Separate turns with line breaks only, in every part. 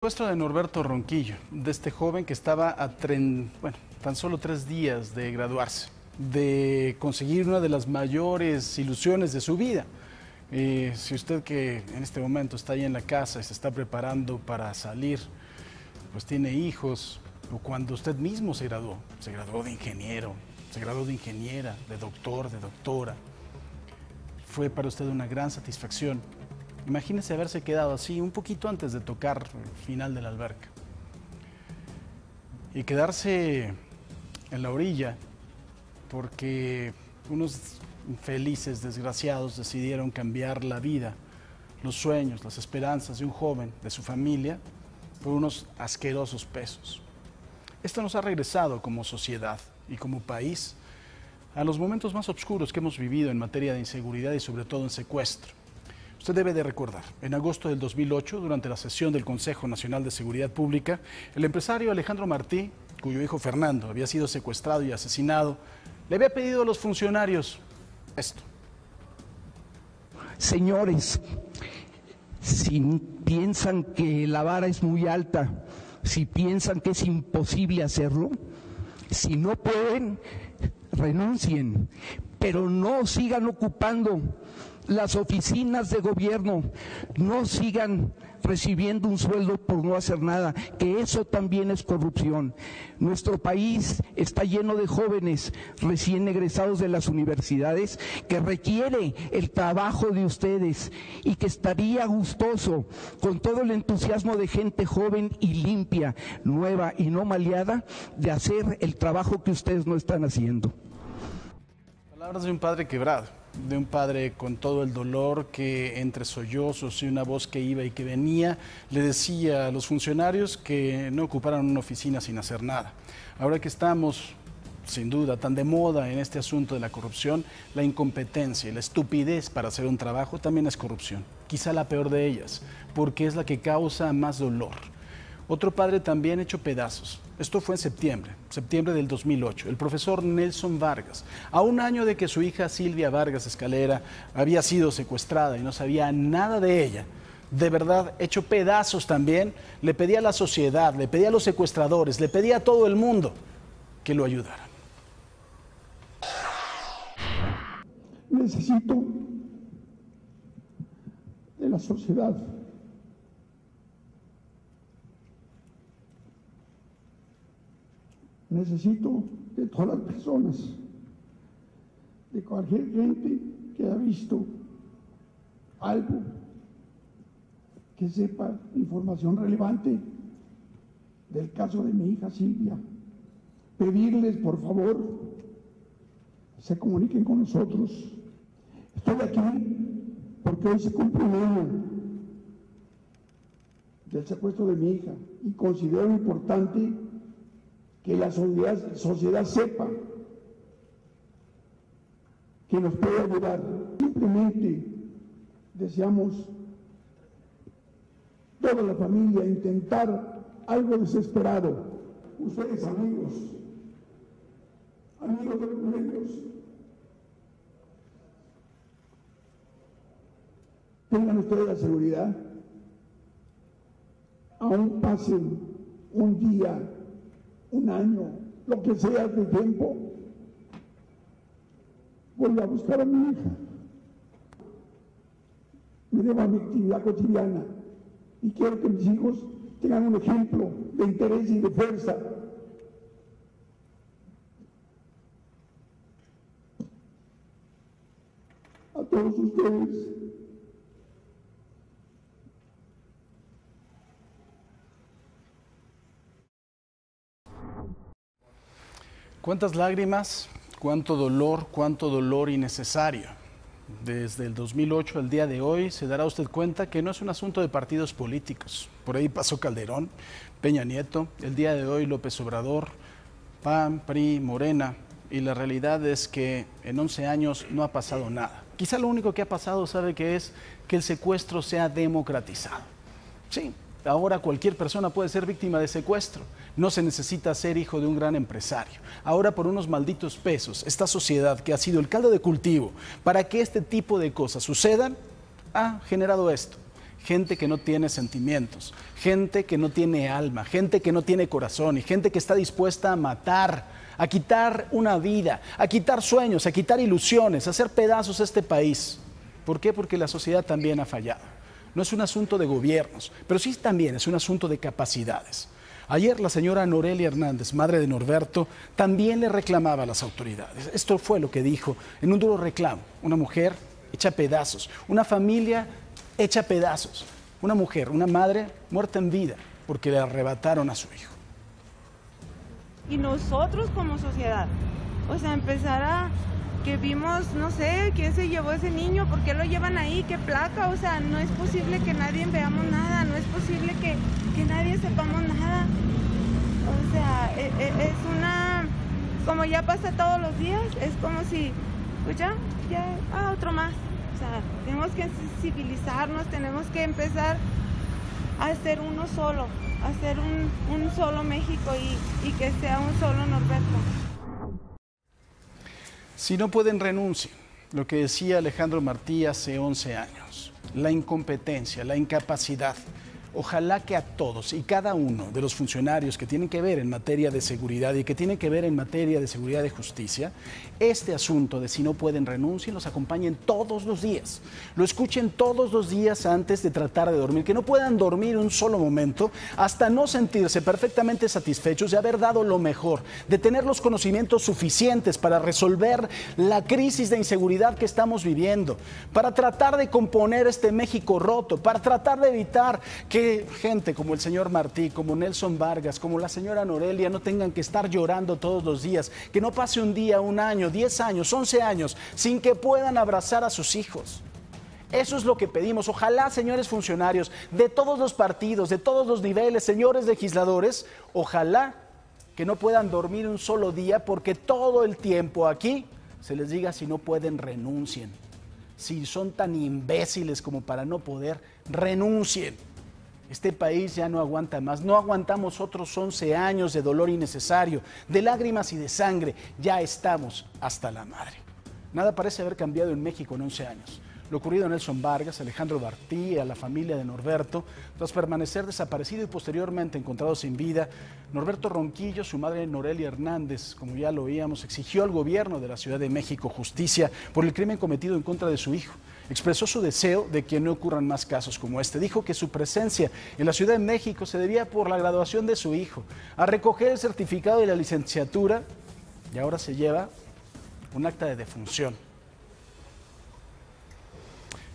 secuestro de Norberto Ronquillo, de este joven que estaba a tan solo tres días de graduarse, de conseguir una de las mayores ilusiones de su vida. Eh, si usted que en este momento está ahí en la casa y se está preparando para salir, pues tiene hijos, o cuando usted mismo se graduó, se graduó de ingeniero, se graduó de ingeniera, de doctor, de doctora, fue para usted una gran satisfacción Imagínese haberse quedado así un poquito antes de tocar el final de la alberca. Y quedarse en la orilla porque unos infelices, desgraciados, decidieron cambiar la vida, los sueños, las esperanzas de un joven, de su familia, por unos asquerosos pesos. Esto nos ha regresado como sociedad y como país a los momentos más oscuros que hemos vivido en materia de inseguridad y sobre todo en secuestro. Usted debe de recordar, en agosto del 2008, durante la sesión del Consejo Nacional de Seguridad Pública, el empresario Alejandro Martí, cuyo hijo Fernando había sido secuestrado y asesinado, le había pedido a los funcionarios esto.
Señores, si piensan que la vara es muy alta, si piensan que es imposible hacerlo, si no pueden, renuncien, pero no sigan ocupando las oficinas de gobierno no sigan recibiendo un sueldo por no hacer nada, que eso también es corrupción. Nuestro país está lleno de jóvenes recién egresados de las universidades que requiere el trabajo de ustedes y que estaría gustoso con todo el entusiasmo de gente joven y limpia, nueva y no maleada, de hacer el trabajo que ustedes no están haciendo.
De un padre quebrado de un padre con todo el dolor que entre sollozos y una voz que iba y que venía le decía a los funcionarios que no ocuparan una oficina sin hacer nada. Ahora que estamos sin duda, tan de moda en este asunto de la corrupción, la incompetencia y la estupidez para hacer un trabajo también es corrupción. Quizá la peor de ellas, porque es la que causa más dolor. Otro padre también hecho pedazos. Esto fue en septiembre, septiembre del 2008. El profesor Nelson Vargas, a un año de que su hija Silvia Vargas Escalera había sido secuestrada y no sabía nada de ella, de verdad hecho pedazos también, le pedía a la sociedad, le pedía a los secuestradores, le pedía a todo el mundo que lo ayudaran.
Necesito de la sociedad necesito de todas las personas, de cualquier gente que haya visto algo, que sepa información relevante del caso de mi hija Silvia. Pedirles, por favor, se comuniquen con nosotros. Estoy aquí porque hoy se cumple un año del secuestro de mi hija y considero importante que la sociedad, sepa que nos puede ayudar. Simplemente deseamos toda la familia intentar algo desesperado. Ustedes amigos, amigos de los medios, tengan ustedes la seguridad, aún pasen un día un año, lo que sea de tiempo, voy a buscar a mi hija. Me debo a mi actividad cotidiana y quiero que mis hijos tengan un ejemplo de interés y de fuerza. A todos ustedes
¿Cuántas lágrimas? ¿Cuánto dolor? ¿Cuánto dolor innecesario? Desde el 2008 al día de hoy se dará usted cuenta que no es un asunto de partidos políticos. Por ahí pasó Calderón, Peña Nieto, el día de hoy López Obrador, PAN, PRI, Morena, y la realidad es que en 11 años no ha pasado nada. Quizá lo único que ha pasado, sabe que es que el secuestro se ha democratizado. Sí, Ahora cualquier persona puede ser víctima de secuestro. No se necesita ser hijo de un gran empresario. Ahora por unos malditos pesos, esta sociedad que ha sido el caldo de cultivo para que este tipo de cosas sucedan, ha generado esto. gente que no tiene sentimientos, gente que no tiene alma, gente que no tiene corazón y gente que está dispuesta a matar, a quitar una vida, a quitar sueños, a quitar ilusiones, a hacer pedazos a este país. ¿Por qué? Porque la sociedad también ha fallado. No es un asunto de gobiernos, pero sí también es un asunto de capacidades. Ayer la señora Norelia Hernández, madre de Norberto, también le reclamaba a las autoridades. Esto fue lo que dijo en un duro reclamo. Una mujer hecha pedazos, una familia hecha pedazos, una mujer, una madre muerta en vida porque le arrebataron a su hijo.
Y nosotros como sociedad, o sea, empezar que vimos, no sé, quién se llevó ese niño, por qué lo llevan ahí, qué placa, o sea, no es posible que nadie veamos nada, no es posible que, que nadie sepamos nada. O sea, e, e, es, una, como ya pasa todos los días, es como si, pues ya, ya, ah, otro más. O sea, tenemos que sensibilizarnos, tenemos que empezar a ser uno solo, a ser un, un solo México y, y que sea un solo Norberto.
Si no pueden, renunciar, Lo que decía Alejandro Martí hace 11 años. La incompetencia, la incapacidad Ojalá que a todos y cada uno de los funcionarios que tienen que ver en materia de seguridad y que tienen que ver en materia de seguridad de justicia, este asunto de si no pueden renunciar los acompañen todos los días. Lo escuchen todos los días antes de tratar de dormir, que no puedan dormir un solo momento hasta no sentirse perfectamente satisfechos de haber dado lo mejor, de tener los conocimientos suficientes para resolver la crisis de inseguridad que estamos viviendo, para tratar de componer este México roto, para tratar de evitar que que gente como el señor Martí, como Nelson Vargas, como la señora Norelia no tengan que estar llorando todos los días, que no pase un día, un año, diez años, once años, sin que puedan abrazar a sus hijos. Eso es lo que pedimos. Ojalá, señores funcionarios de todos los partidos, de todos los niveles, señores legisladores, ojalá que no puedan dormir un solo día porque todo el tiempo aquí se les diga si no pueden renuncien. Si son tan imbéciles como para no poder, renuncien. Este país ya no aguanta más. No aguantamos otros 11 años de dolor innecesario, de lágrimas y de sangre. Ya estamos hasta la madre. Nada parece haber cambiado en México en 11 años. Lo ocurrido a Nelson Vargas, Alejandro Bartí, a la familia de Norberto, tras permanecer desaparecido y posteriormente encontrado sin vida, Norberto Ronquillo, su madre Norelia Hernández, como ya lo oíamos, exigió al gobierno de la Ciudad de México justicia por el crimen cometido en contra de su hijo. Expresó su deseo de que no ocurran más casos como este. Dijo que su presencia en la Ciudad de México se debía por la graduación de su hijo, a recoger el certificado de la licenciatura y ahora se lleva un acta de defunción.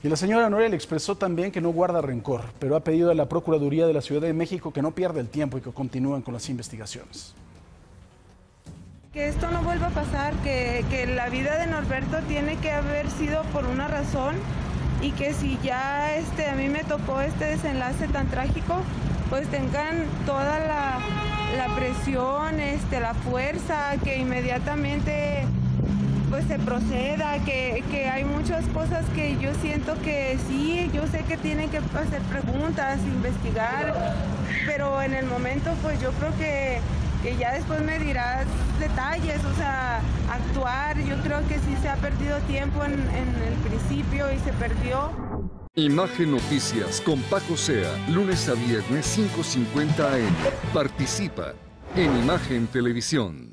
Y la señora Norelia expresó también que no guarda rencor, pero ha pedido a la Procuraduría de la Ciudad de México que no pierda el tiempo y que continúen con las investigaciones.
Que esto no vuelva a pasar, que, que la vida de Norberto tiene que haber sido por una razón y que si ya este, a mí me tocó este desenlace tan trágico, pues tengan toda la, la presión, este, la fuerza, que inmediatamente pues se proceda, que, que, hay muchas cosas que yo siento que sí, yo sé que tienen que hacer preguntas, investigar, pero en el momento pues yo creo que, que ya después me dirás detalles, o sea, actuar, yo creo que sí se ha perdido tiempo en, en el principio y se perdió.
Imagen Noticias con Paco Sea, lunes a viernes 5.50 AM. Participa en Imagen Televisión.